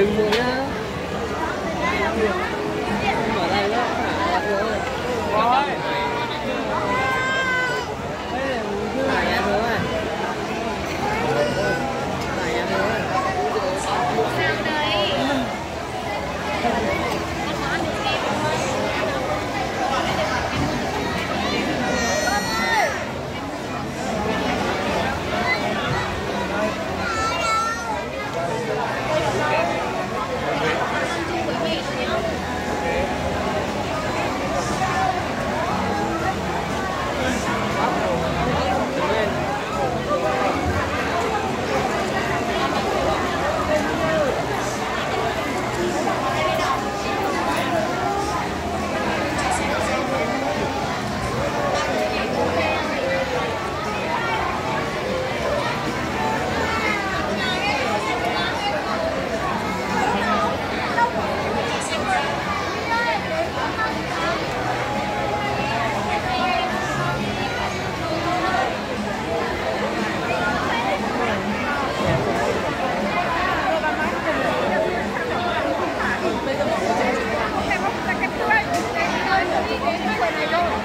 đừng vội 加油！